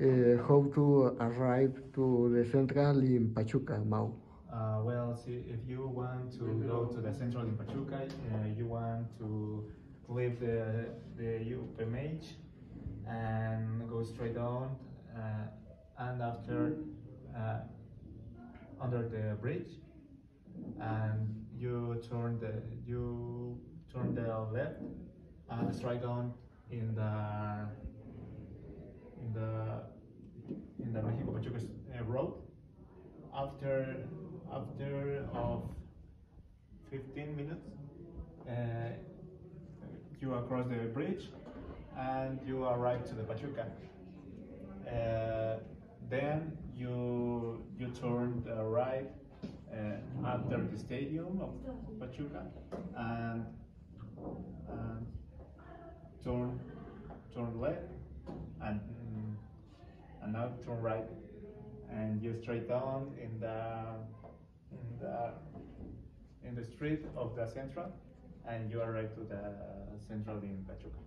Uh, how to arrive to the central in Pachuca, Mau? Uh, well, see, if you want to go to the central in Pachuca, uh, you want to leave the the UPMH and go straight on, uh, and after uh, under the bridge, and you turn the you turn the left and straight on in the in the in the Mexico Pachuca uh, road. After after of 15 minutes, uh, you across the bridge and you arrive to the Pachuca. Uh, then you you turn right uh, after the stadium of Pachuca and, and turn turn left and and now turn right and you straight on in the in the in the street of the central and you arrive to the uh, central in Pachuca.